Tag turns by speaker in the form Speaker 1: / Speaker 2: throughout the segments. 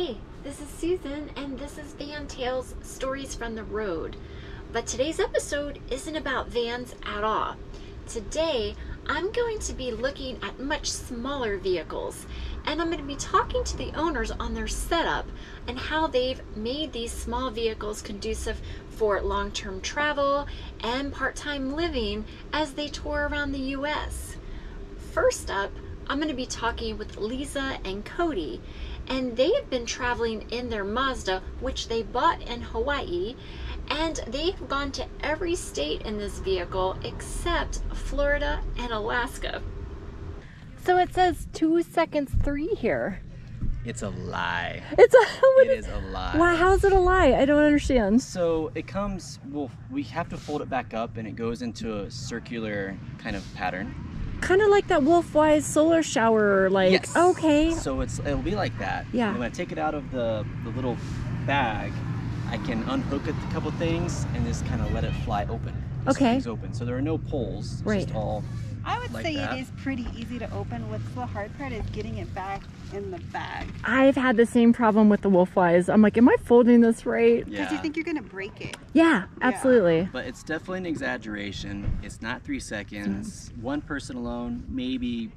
Speaker 1: Hi, this is Susan, and this is Van Tales Stories from the Road. But today's episode isn't about vans at all. Today, I'm going to be looking at much smaller vehicles, and I'm going to be talking to the owners on their setup and how they've made these small vehicles conducive for long term travel and part time living as they tour around the US. First up, I'm going to be talking with Leeza and Cody, and they have been traveling in their Mazda, which they bought in Hawaii, and they've gone to every state in this vehicle except Florida and Alaska. So it says two seconds three here.
Speaker 2: It's a lie.
Speaker 1: It's a.
Speaker 2: It is a lie.
Speaker 1: Wow, how is it a lie? I don't understand.
Speaker 2: So it comes, well, we have to fold it back up and it goes into a circular kind of pattern.
Speaker 1: Kind of like that Wolfwise solar shower, like,
Speaker 2: Yes.
Speaker 1: okay.
Speaker 2: So it's it'll be like that.
Speaker 1: Yeah.
Speaker 2: And when I take it out of the, the little bag, I can unhook it a couple things and just kind of let it fly open. Just
Speaker 1: Okay.
Speaker 2: open. So there are no poles. It's
Speaker 1: Right.
Speaker 2: just all
Speaker 3: I would
Speaker 2: like
Speaker 3: say
Speaker 2: that.
Speaker 3: it is pretty easy to open. What's the hard part is getting it back in the bag.
Speaker 1: I've had the same problem with the wolf Wolfwise. I'm like, am I folding this right?
Speaker 3: Because
Speaker 2: yeah.
Speaker 3: you think you're gonna break it.
Speaker 1: Yeah, absolutely.
Speaker 2: But it's definitely an exaggeration. It's not three seconds. Mm. One person alone, maybe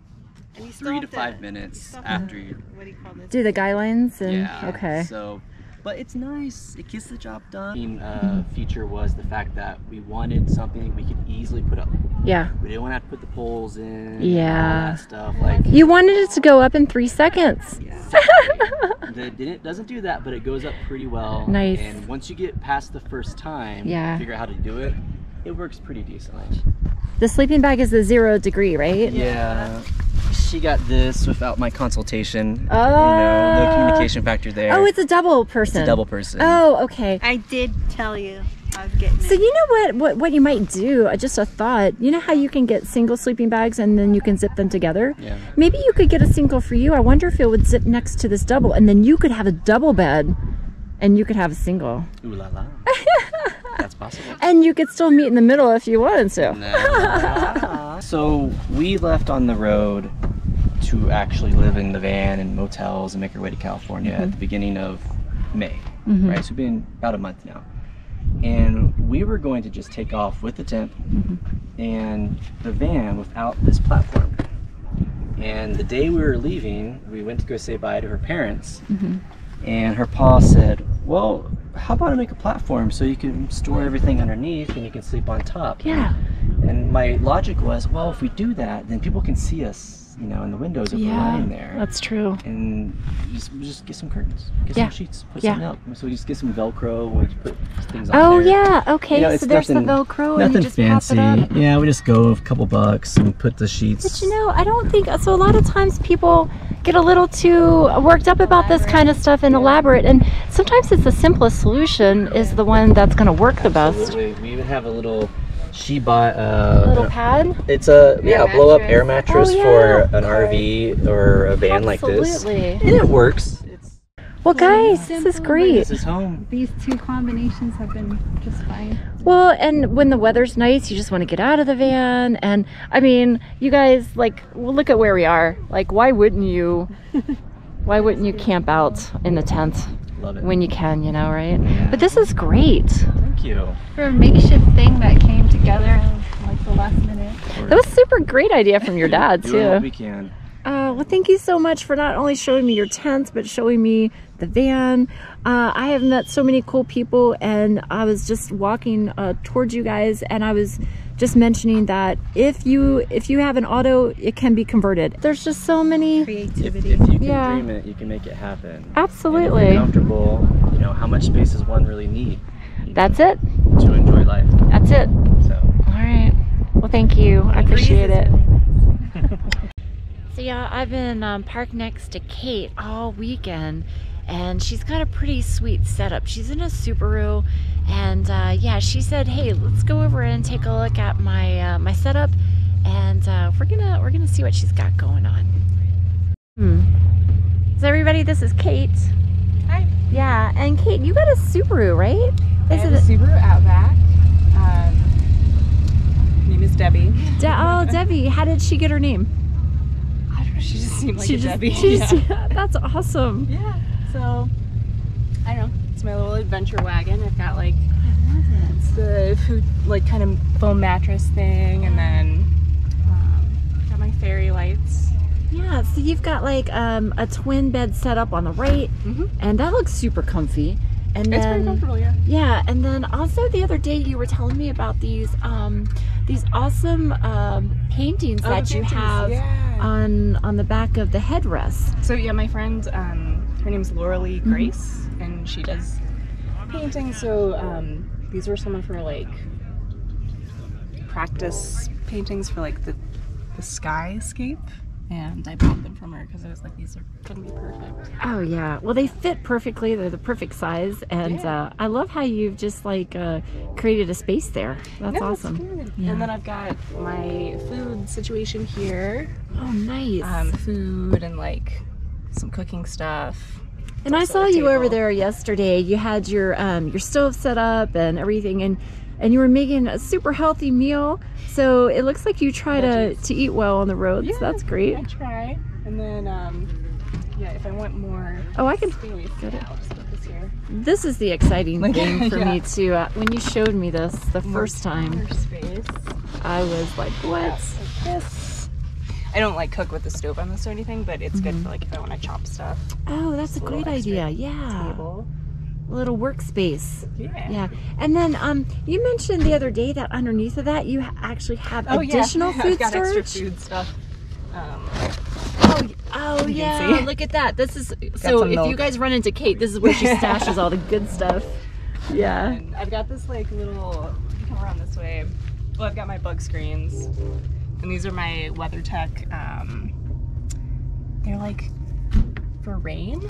Speaker 3: And you still
Speaker 2: three
Speaker 3: have
Speaker 2: to five minutes
Speaker 3: still have
Speaker 2: after
Speaker 3: to-
Speaker 2: you
Speaker 3: What do you call this?
Speaker 1: Do the guidelines and
Speaker 2: Yeah.
Speaker 1: okay.
Speaker 2: So, but it's nice. It gets the job done. Main uh, feature was the fact that we wanted something we could easily put up.
Speaker 1: Yeah.
Speaker 2: We didn't want to have to put the poles in.
Speaker 1: Yeah.
Speaker 2: all that stuff like.
Speaker 1: You wanted it to go up in three seconds.
Speaker 2: Yeah. The- it doesn't do that, but it goes up pretty well.
Speaker 1: Nice.
Speaker 2: And once you get past the first time,
Speaker 1: Yeah.
Speaker 2: figure out how to do it. It works pretty decently.
Speaker 1: The sleeping bag is the zero degree, right?
Speaker 2: Yeah. She got this without my consultation. you know, no communication factor there.
Speaker 1: Oh, it's a double person.
Speaker 2: It's a double person.
Speaker 1: Oh, okay.
Speaker 3: I did tell you I was getting
Speaker 1: So
Speaker 3: it.
Speaker 1: you know what, what what you might do? uh, Just a thought. You know how you can get single sleeping bags and then you can zip them together.
Speaker 2: Yeah.
Speaker 1: Maybe you could get a single for you. I wonder if it would zip next to this double, and then you could have a double bed, and you could have a single,
Speaker 2: Ooh la la. That's possible.
Speaker 1: and you could still meet in the middle if you wanted to.
Speaker 2: So we left on the road to actually live in the van and motels and make our way to California at the beginning of May.
Speaker 1: Mhm.
Speaker 2: Right, so it's been about a month now. And we were going to just take off with the tent and the van without this platform. And the day we were leaving, we went to go say bye to her parents.
Speaker 1: Mhm.
Speaker 2: And her pa said, Well, how about I make a platform so you can store everything underneath and you can sleep on top?
Speaker 1: Yeah.
Speaker 2: And my logic was, well, if we do that, then people can see us, you know, in the windows if we're
Speaker 1: Yeah.
Speaker 2: lying there.
Speaker 1: That's true.
Speaker 2: and just, just get some curtains, get
Speaker 1: Yeah.
Speaker 2: some sheets, put
Speaker 1: Yeah.
Speaker 2: something up. So we just get some Velcro, we just put things on
Speaker 1: Oh
Speaker 2: there.
Speaker 1: yeah. Okay.
Speaker 2: You know,
Speaker 1: so there's
Speaker 2: nothing-
Speaker 1: the Velcro, and
Speaker 2: Nothing
Speaker 1: you just
Speaker 2: fancy.
Speaker 1: pop it up.
Speaker 2: Yeah, we just go a couple bucks and put the sheets.
Speaker 1: But you know, I don't think so. A lot of times people get a little too worked up about this kind of stuff and elaborate, and sometimes it's the simplest solution is the one that's going to work the best.
Speaker 2: Absolutely. We even have a little. She bought a
Speaker 1: Little pad.
Speaker 2: It's a yeah,
Speaker 3: Air
Speaker 2: blow up air mattress
Speaker 1: Oh,
Speaker 2: for
Speaker 1: yeah.
Speaker 2: an RV or a van like this.
Speaker 1: Absolutely.
Speaker 2: And it works. It's
Speaker 1: Well, guys, this is great.
Speaker 2: this is home.
Speaker 3: These two combinations have been just fine.
Speaker 1: Well, and when the weather's nice, you just want to get out of the van. And I mean, you guys, like, well, look at where we are. Like, why wouldn't you? Why wouldn't you camp out in the tent
Speaker 2: Love it.
Speaker 1: when you can? You know, right?
Speaker 2: Yeah.
Speaker 1: But this is great.
Speaker 2: Thank you.
Speaker 3: For a makeshift thing that came together in like the last minute.
Speaker 1: That was a super great idea from your dad
Speaker 2: Doing what
Speaker 1: too.
Speaker 2: we can.
Speaker 1: Uh, well, thank you so much for not only showing me your tents, but showing me the van. Uh, I have met so many cool people, and I was just walking uh, towards you guys, and I was just mentioning that if you if you have an auto, it can be converted. There's just so many.
Speaker 3: Creativity.
Speaker 2: if you can
Speaker 1: Yeah.
Speaker 2: dream it, you can make it happen. And if
Speaker 1: Absolutely.
Speaker 2: you're comfortable, you know, how much space does one really need you
Speaker 1: That's it.
Speaker 2: to enjoy life?
Speaker 1: That's it.
Speaker 2: So
Speaker 1: All right. Well, thank you. I appreciate it. So yeah, I've been um, parked next to Kate all weekend, and she's got a pretty sweet setup. She's in a Subaru, and uh, yeah, she said, "Hey, let's go over and take a look at my uh, my setup, and uh, we're gonna we're gonna see what she's got going on." Hmm. So everybody, this is Kate.
Speaker 3: Hi.
Speaker 1: Yeah, and Kate, you got a Subaru, right?
Speaker 4: I
Speaker 1: Is
Speaker 4: a Subaru Outback. Um, name is Debbie.
Speaker 1: De- oh, Debbie, how did she get her name?
Speaker 4: I don't know. She just seemed like
Speaker 1: she
Speaker 4: a
Speaker 1: just,
Speaker 4: Debbie.
Speaker 1: she just-
Speaker 4: yeah.
Speaker 1: that's awesome.
Speaker 4: yeah. So, I don't know. It's my little adventure wagon. I've got like
Speaker 1: I love it.
Speaker 4: the food, like kind of foam mattress thing, and then um, got my fairy lights.
Speaker 1: Yeah, so you've got like um, a twin bed set up on the right,
Speaker 4: Mhm.
Speaker 1: and that looks super comfy. And
Speaker 4: It's
Speaker 1: then
Speaker 4: pretty comfortable, yeah.
Speaker 1: Yeah, and then also the other day you were telling me about these um, these awesome um, paintings
Speaker 4: Oh,
Speaker 1: that
Speaker 4: the
Speaker 1: you have
Speaker 4: yeah.
Speaker 1: on on the back of the headrest.
Speaker 4: So yeah, my friend, um, her name's Laura Lee
Speaker 1: Mm-hmm.
Speaker 4: Grace, and she does painting. So um, these were some of her like practice paintings for like the the skyscape, and I bought them from her because I was like, these are gonna be perfect.
Speaker 1: Oh yeah, well they fit perfectly. They're the perfect size, and
Speaker 4: Yeah.
Speaker 1: uh, I love how you've just like uh, created a space there. That's
Speaker 4: No,
Speaker 1: awesome. Yeah.
Speaker 4: And then I've got my food situation here,
Speaker 1: Oh nice.
Speaker 4: um, food and like some cooking stuff.
Speaker 1: and I saw you over there yesterday. You had your um, your stove set up and everything, and and you were making a super healthy meal. So it looks like you try to
Speaker 4: Veggies.
Speaker 1: to eat well on the road. so that's great.
Speaker 4: I try, and then um, yeah, if I want more
Speaker 1: Oh, I can
Speaker 4: space,
Speaker 1: Get it.
Speaker 4: I'll just put this here.
Speaker 1: This is the exciting
Speaker 4: Like,
Speaker 1: thing for
Speaker 4: yeah.
Speaker 1: me too. Uh, when you showed me this the first time,
Speaker 4: space.
Speaker 1: I was like,
Speaker 4: Yeah,
Speaker 1: "What?"
Speaker 4: like this. I don't like cook with the stove on this or anything, but it's good for like if I want to chop stuff.
Speaker 1: Oh, that's a great idea. Yeah, little workspace.
Speaker 4: Yeah.
Speaker 1: Yeah, and then um, you mentioned the other day that underneath of that you actually have
Speaker 4: Oh
Speaker 1: additional
Speaker 4: yeah.
Speaker 1: food
Speaker 4: I've got
Speaker 1: storage.
Speaker 4: extra food stuff. Um,
Speaker 1: Oh, oh yeah, look at that. This is so.
Speaker 4: some
Speaker 1: If you guys run into Kate, this is where she stashes all the good stuff. Yeah.
Speaker 4: and I've got this like little. Come around this way. Well, I've got my bug screens, and these are my WeatherTech. Um, they're like for rain.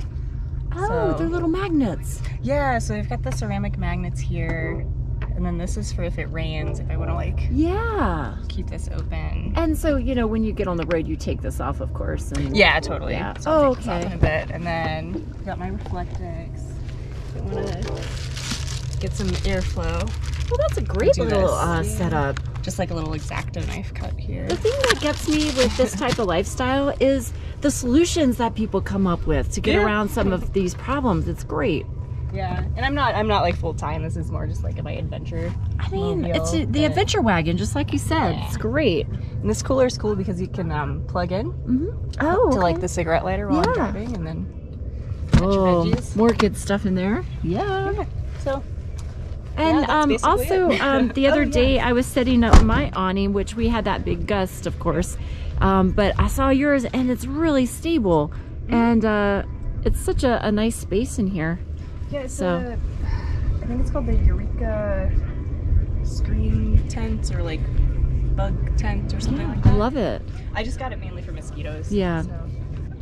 Speaker 1: Oh,
Speaker 4: So-
Speaker 1: they're little magnets.
Speaker 4: Yeah, so I've got the ceramic magnets here, and then this is for if it rains, if I want to like
Speaker 1: Yeah.
Speaker 4: keep this open.
Speaker 1: And so you know when you get on the road, you take this off, of course. And
Speaker 4: Yeah, totally.
Speaker 1: Yeah.
Speaker 4: So I'll
Speaker 1: Oh,
Speaker 4: take this off
Speaker 1: okay.
Speaker 4: in a bit, and then got my Reflectix. I want to get some airflow,
Speaker 1: Well, that's a great
Speaker 4: Do
Speaker 1: little uh,
Speaker 4: Yeah.
Speaker 1: setup.
Speaker 4: just like a little X-Acto knife cut here.
Speaker 1: The thing that gets me with this type of lifestyle is the solutions that people come up with to get
Speaker 4: Yeah.
Speaker 1: around some of these problems. It's great.
Speaker 4: Yeah, and I'm not I'm not like full time. This is more just like my adventure.
Speaker 1: I mean,
Speaker 4: Mobile,
Speaker 1: it's a, the adventure wagon, just like you said.
Speaker 4: Yeah.
Speaker 1: It's great.
Speaker 4: And this cooler is cool because you can um, plug in
Speaker 1: hmm Oh,
Speaker 4: to like the cigarette lighter while
Speaker 1: Yeah.
Speaker 4: I'm driving, and then
Speaker 1: Oh, more good stuff in there. Yeah.
Speaker 4: Yeah. So
Speaker 1: And
Speaker 4: that's
Speaker 1: um, also, um, the
Speaker 4: Oh,
Speaker 1: other
Speaker 4: yeah.
Speaker 1: day I was setting up my awning, which we had that big gust, of course. Um, but I saw yours, and it's really stable,
Speaker 4: Mm-hmm.
Speaker 1: and uh, it's such a, a nice space in here.
Speaker 4: yeah, it's
Speaker 1: So-
Speaker 4: a, I think it's called the Eureka screen tent or like bug tent or something like that.
Speaker 1: I love it.
Speaker 4: I just got it mainly for mosquitoes.
Speaker 1: Yeah.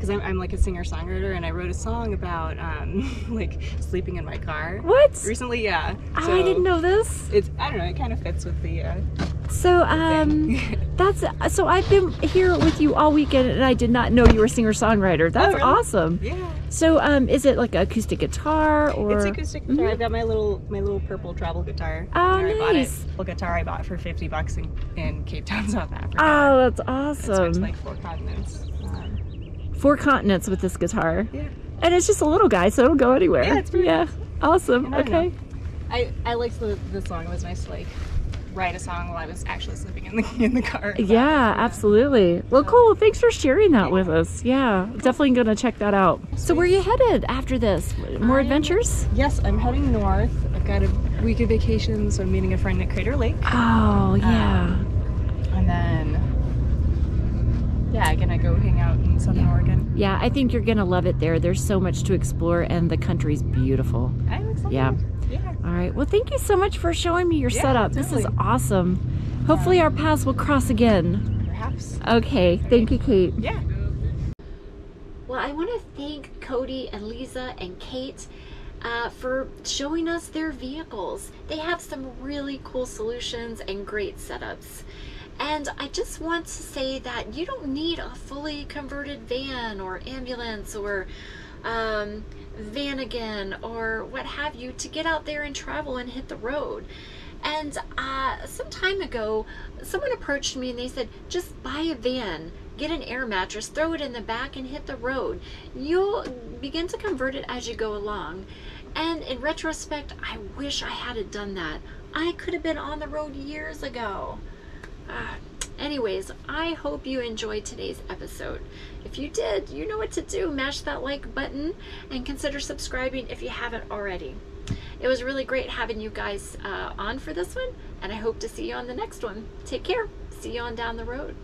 Speaker 4: Because I'm, I'm like a singer songwriter and I wrote a song about um, like sleeping in my car
Speaker 1: What?
Speaker 4: recently. Yeah.
Speaker 1: Oh, I didn't know this.
Speaker 4: It's I don't know. It kind of fits with the. Uh,
Speaker 1: So um, that's so I've been here with you all weekend, and I did not know you were a singer songwriter. That's
Speaker 4: Oh, really?
Speaker 1: awesome.
Speaker 4: yeah.
Speaker 1: So um, is it like acoustic guitar or?
Speaker 4: It's acoustic guitar. I've got my little my little purple travel guitar.
Speaker 1: Oh,
Speaker 4: And I bought it.
Speaker 1: nice.
Speaker 4: Little guitar I bought for fifty bucks in, in Cape Town, South Africa.
Speaker 1: Oh, that's awesome.
Speaker 4: to like four continents. Um,
Speaker 1: Four continents with this guitar.
Speaker 4: yeah.
Speaker 1: And it's just a little guy, so it'll go anywhere.
Speaker 4: Yeah, it's very
Speaker 1: yeah. Awesome.
Speaker 4: And I
Speaker 1: Okay.
Speaker 4: know. I I liked the the song. It was nice to like write a song while I was actually sleeping in the in the car.
Speaker 1: Yeah, absolutely. Well, cool. Thanks for sharing that with us. Yeah, definitely gonna check that out. So, where are you headed after this? More
Speaker 4: I'm-
Speaker 1: adventures?
Speaker 4: Yes, I'm heading north. I've got a week of vacation, so I'm meeting a friend at Crater Lake,
Speaker 1: Oh, yeah.
Speaker 4: and then yeah, I'm gonna go hang out in Southern Oregon.
Speaker 1: Yeah, I think you're gonna love it there. There's so much to explore, and the country's beautiful.
Speaker 4: I'm excited.
Speaker 1: Yeah.
Speaker 4: Yeah.
Speaker 1: All right. Well, thank you so much for showing me your
Speaker 4: Yeah,
Speaker 1: setup. This is awesome. Hopefully, our paths will cross again.
Speaker 4: Perhaps.
Speaker 1: Okay. Thank you, Kate.
Speaker 4: Yeah.
Speaker 1: Well, I want to thank Cody and Leeza and Kate uh, for showing us their vehicles. They have some really cool solutions and great setups. And I just want to say that you don't need a fully converted van or ambulance or um, Vanagon or what have you to get out there and travel and hit the road. And uh, some time ago, someone approached me and they said, just buy a van, get an air mattress, throw it in the back, and hit the road. You'll begin to convert it as you go along. And in retrospect, I wish I had done that. I could have been on the road years ago. Uh, anyways, I hope you enjoyed today's episode. If you did, you know what to do. Mash that like button and consider subscribing if you haven't already. It was really great having you guys uh, on for this one, and I hope to see you on the next one. Take care. See you on down the road.